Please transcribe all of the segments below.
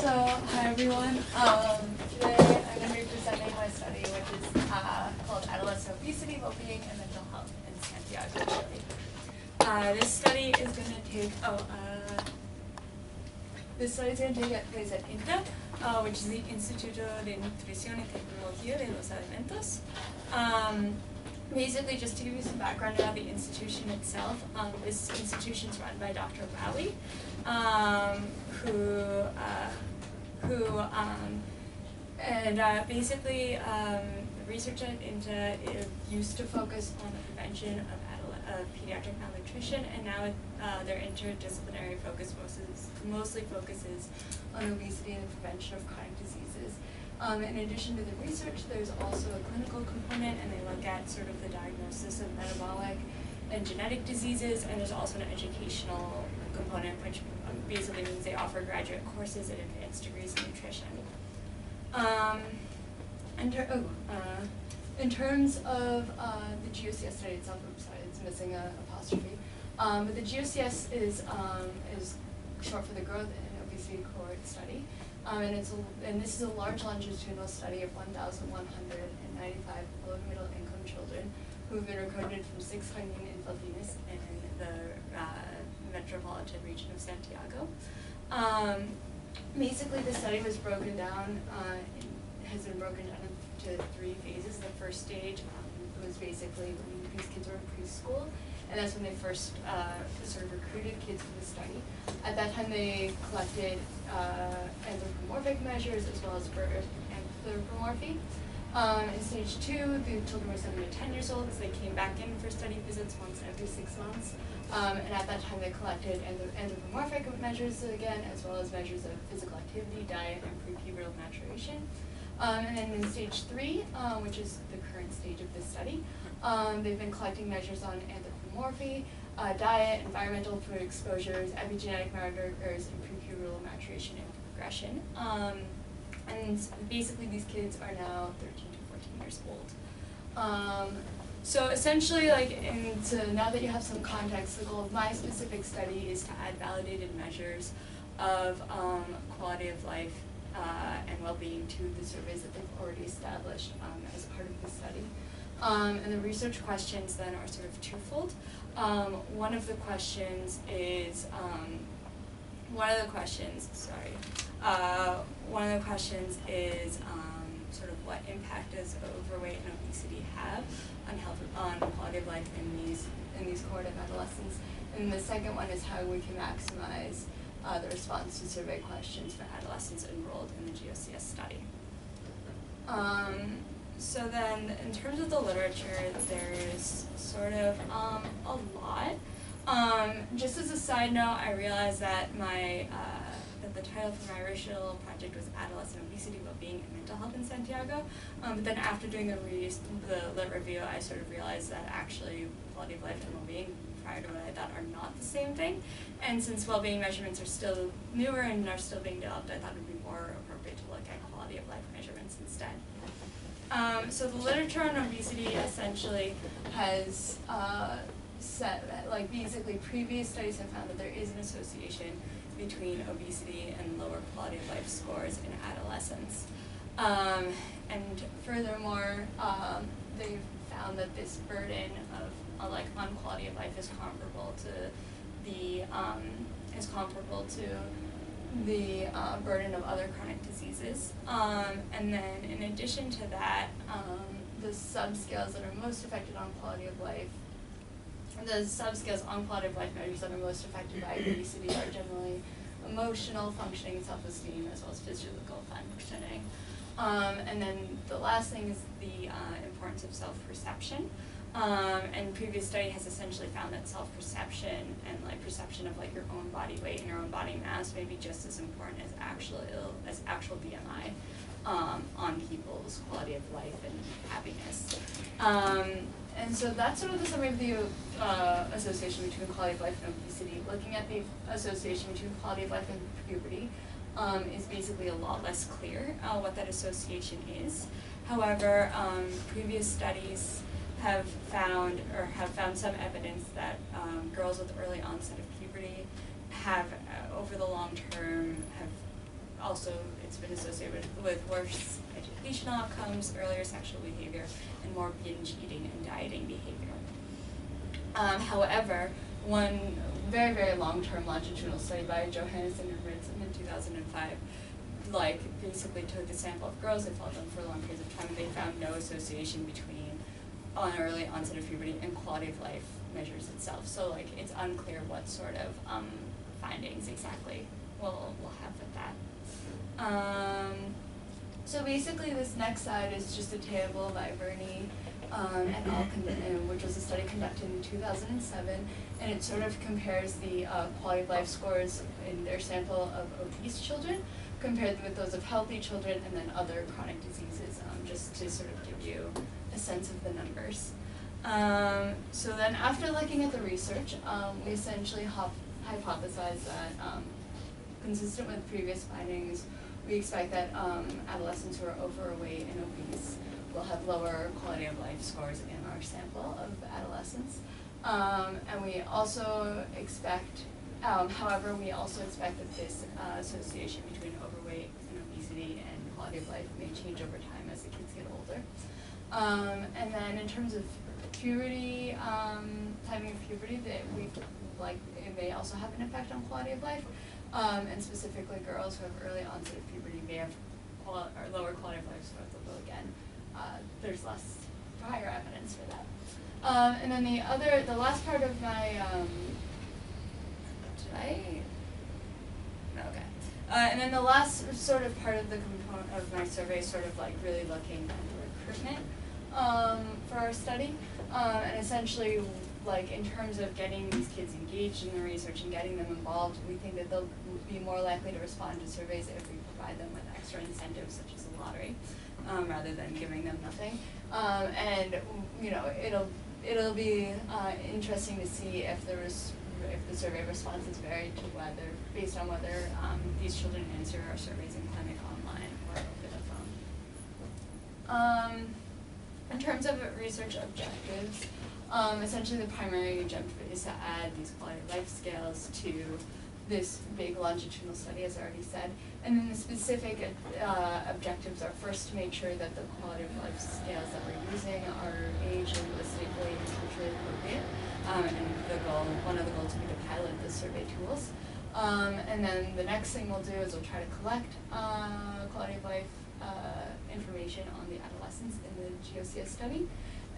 So, hi everyone. Um, today I'm going to be presenting my study, which is uh, called Adolescent Obesity, Wellbeing, and Mental Health in Santiago, Chile. Uh, this study is going to take, oh, uh, this study is going to take place at INTA, uh, which is the Instituto de Nutrición y Tecnología de los Alimentos. Um, basically, just to give you some background about the institution itself, um, this institution is run by Dr. Rowley, um, who, uh, who, um, and uh, basically, um, the research at INTA it used to focus on the prevention of, of pediatric malnutrition, and now uh, their interdisciplinary focus mostly, mostly focuses on obesity and the prevention of chronic diseases. Um, in addition to the research, there's also a clinical component, and they look at sort of the diagnosis of metabolic and genetic diseases, and there's also an educational component, which basically means they offer graduate courses and advanced degrees in nutrition. Um, in, ter- oh, uh, in terms of uh, the GOCS study itself, sorry, it's missing a apostrophe. Um, but the GOCS is um, is short for the Growth and Obesity Cohort Study, um, and it's a, and this is a large longitudinal study of 1,195 low and middle income children who have been recruited from six Jardín infantiles in the uh, metropolitan region of Santiago. Um, basically, the study was broken down, uh, has been broken down into three phases. The first stage um, was basically when these kids were in preschool, and that's when they first uh, sort of recruited kids for the study. At that time, they collected uh, anthropomorphic measures as well as birth anthropomorphy. Um, in stage two, the children were seven to ten years old, so they came back in for study visits once every six months. Um, and at that time, they collected anthrop- anthropomorphic measures again, as well as measures of physical activity, diet, and prepubertal maturation. Um, and then in stage three, uh, which is the current stage of this study, um, they've been collecting measures on anthropomorphy, uh, diet, environmental food exposures, epigenetic markers, and prepubertal maturation and progression. Um, and basically, these kids are now 13 to 14 years old. Um, so essentially, like, and so now that you have some context, the goal of my specific study is to add validated measures of um, quality of life uh, and well-being to the surveys that they've already established um, as part of the study. Um, and the research questions then are sort of twofold. Um, one of the questions is um, one of the questions, sorry, uh, one of the questions is um, sort of what impact does overweight and obesity have on health, on quality of life in these in these cohort of adolescents. And the second one is how we can maximize uh, the response to survey questions for adolescents enrolled in the GOCS study. Um, so then, in terms of the literature, there's sort of um, a lot. Um, just as a side note, I realized that my uh, that the title for my original project was Adolescent Obesity, Well-Being, and Mental Health in Santiago. Um, but then after doing the re- the lit review, I sort of realized that actually quality of life and well-being prior to what I thought are not the same thing. And since well-being measurements are still newer and are still being developed, I thought it would be more appropriate to look at quality of life. Um, so the literature on obesity essentially has uh, said that, like basically previous studies have found that there is an association between obesity and lower quality of life scores in adolescents. Um, and furthermore, um, they've found that this burden of uh, like on quality of life is comparable to the um, is comparable to the uh, burden of other chronic diseases. Um, and then in addition to that, um, the subscales that are most affected on quality of life, the subscales on quality of life measures that are most affected by obesity are generally emotional functioning, self-esteem, as well as physical functioning. Um, and then the last thing is the uh, importance of self-perception. Um, and previous study has essentially found that self-perception and like perception of like your own body weight and your own body mass may be just as important as actual as actual BMI um, on people's quality of life and happiness. Um, and so that's sort of the summary of the uh, association between quality of life and obesity. Looking at the association between quality of life and puberty um, is basically a lot less clear uh, what that association is. However, um, previous studies have found or have found some evidence that um, girls with early onset of puberty have, uh, over the long term, have also it's been associated with, with worse educational outcomes, earlier sexual behavior, and more binge eating and dieting behavior. Um, however, one very, very long-term longitudinal study by Johansson and Ritzén in 2005, like basically took a sample of girls and followed them for long periods of time, and they found no association between on early onset of puberty and quality of life measures itself. So like it's unclear what sort of um, findings exactly we'll, we'll have with that. Um, so basically this next slide is just a table by Varni um, and al, which was a study conducted in 2007, and it sort of compares the uh, quality of life scores in their sample of obese children compared with those of healthy children and then other chronic diseases, um, just to sort of give you a sense of the numbers. Um, so then after looking at the research, um, we essentially hypothesized that, um, consistent with previous findings, we expect that um, adolescents who are overweight and obese will have lower quality of life scores in our sample of adolescents. Um, and we also expect, um, however, we also expect that this uh, association between overweight and obesity and quality of life may change over time as the kids get older. Um, and then in terms of puberty, um, timing of puberty, that we like it may also have an effect on quality of life. Um, and specifically, girls who have early onset of puberty may have quali- or lower quality of life scores, although again, uh, there's less prior evidence for that. Um, and then the other, the last part of my, um, did I? No, okay. Uh, and then the last sort of part of the component of my survey, sort of like really looking at recruitment um, for our study, um, and essentially like in terms of getting these kids engaged in the research and getting them involved, we think that they'll be more likely to respond to surveys if we provide them with extra incentives such as a lottery, um, rather than giving them nothing. Um, and you know, it'll it'll be uh, interesting to see if was if the survey responses vary to whether based on whether um, these children answer our surveys in clinic online or over the phone. In terms of research objectives, um, essentially the primary objective is to add these quality of life scales to this big longitudinal study, as I already said. And then the specific uh, objectives are first to make sure that the quality of life scales that we're using are age and linguistically and culturally appropriate. Um, and the goal, one of the goals will be to pilot the survey tools. Um, and then the next thing we'll do is we'll try to collect uh, quality of life uh, information on the in the GOCS study.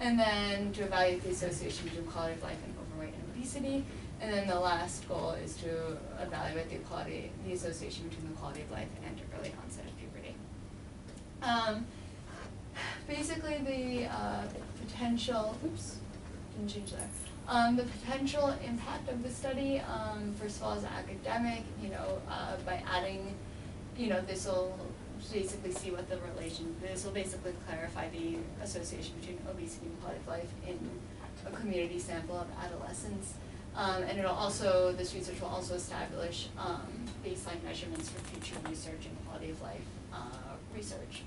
And then to evaluate the association between quality of life and overweight and obesity. And then the last goal is to evaluate the quality, the association between the quality of life and early onset of puberty. Um, basically, the uh, potential, oops, didn't change there. Um, the potential impact of the study, um, first of all, is academic, you know, uh, by adding, you know, this will basically see what the relation, this will basically clarify the association between obesity and quality of life in a community sample of adolescents. Um, and it'll also, this research will also establish um, baseline measurements for future research and quality of life uh, research.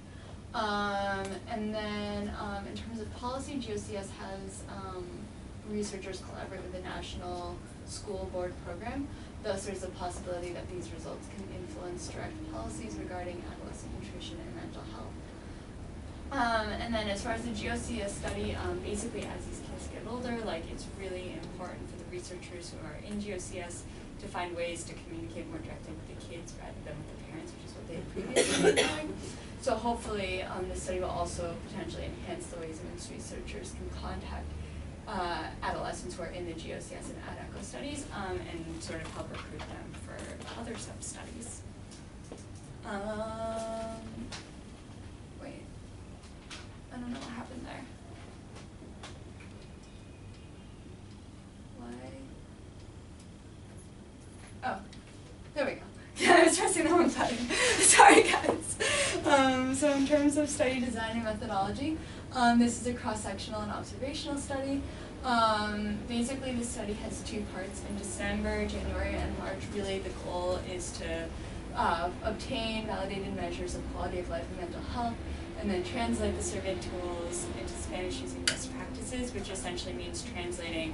Um, and then um, in terms of policy, GOCS has um, researchers collaborate with the National School Board Program. Thus, there's a possibility that these results can influence direct policies regarding adolescent nutrition and mental health. Um, and then as far as the GOCS study, um, basically as these kids get older, like it's really important for the researchers who are in GOCS to find ways to communicate more directly with the kids rather than with the parents, which is what they previously been doing. So hopefully, um, this study will also potentially enhance the ways in which researchers can contact uh, adolescents who are in the GOCS and ADECO studies um, and sort of help recruit them for other sub-studies. Um, wait, I don't know what happened there. Why? Oh, there we go. Yeah, I was pressing the wrong button. Sorry, guys. Um, so in terms of study design and methodology, um, this is a cross-sectional and observational study. Um, basically, the study has two parts. In December, January, and March, really the goal is to uh, obtain validated measures of quality of life and mental health, and then translate the survey tools into Spanish using best practices, which essentially means translating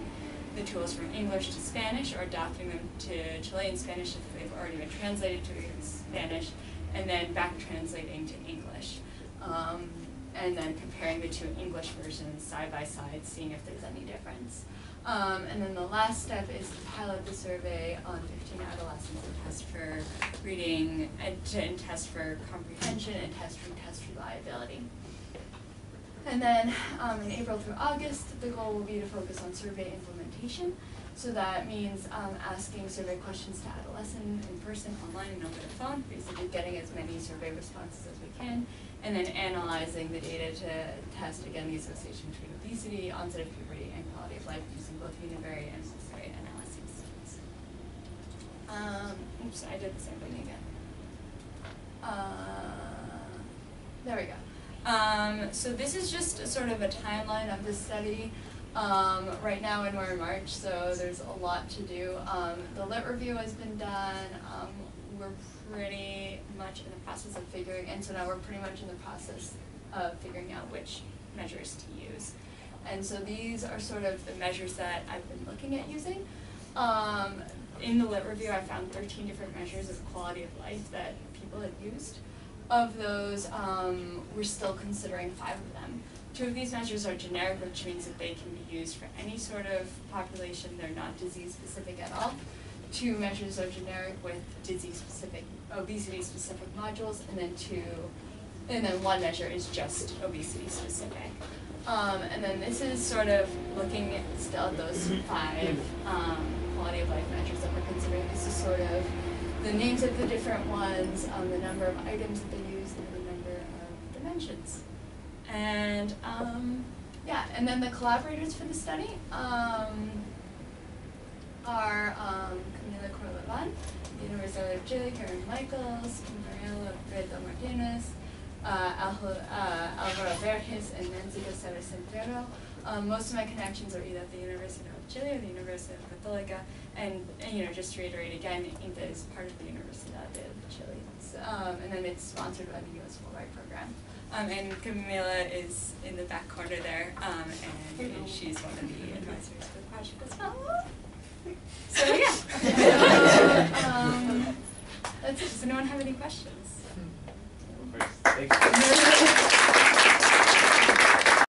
the tools from English to Spanish or adapting them to Chilean Spanish if they've already been translated to Spanish and then back translating to English. Um, and then comparing the two English versions side by side, seeing if there's any difference. Um, and then the last step is to pilot the survey on 15 adolescents and test for reading and, and test for comprehension and test for test reliability. And then um, in April through August, the goal will be to focus on survey implementation. So that means um, asking survey questions to adolescents in person, online, and over the phone, basically getting as many survey responses as we can, and then analyzing the data to test again the association between obesity, onset of puberty, and quality of life using both univariate and multivariate analyses. Um, oops, I did the same thing again. Uh, there we go. Um, so this is just sort of a timeline of the study. Um, right now, and we're in March, so there's a lot to do. Um, the lit review has been done. Um, we're pretty much in the process of figuring, and so now we're pretty much in the process of figuring out which measures to use. And so these are sort of the measures that I've been looking at using. Um, in the lit review, I found 13 different measures of quality of life that people had used. Of those, um, we're still considering five of them. Two of these measures are generic, which means that they can be used for any sort of population. They're not disease specific at all. Two measures are generic with disease specific, obesity specific modules, and then two, and then one measure is just obesity specific. Um, and then this is sort of looking at still at those five um, quality of life measures that we're considering. This is sort of the names of the different ones, um, the number of items that they use, and the number of dimensions. And um, yeah, and then the collaborators for the study um, are um, Camila Corvalán, the University of Chile, Karen Michels, Mariela Brito Martinez, uh, uh, Alvaro Verges, and Nancy Gonzalez Centeno. Um, most of my connections are either at the University of Chile or the University of Católica, and, and you know, just to reiterate again, INTA is part of the Universidad de Chile, so, um, and then it's sponsored by the U.S. Fulbright program. Um, and Camila is in the back corner there, um, and she's one of the advisors for the project as well. So yeah. um, that's it. Does anyone have any questions?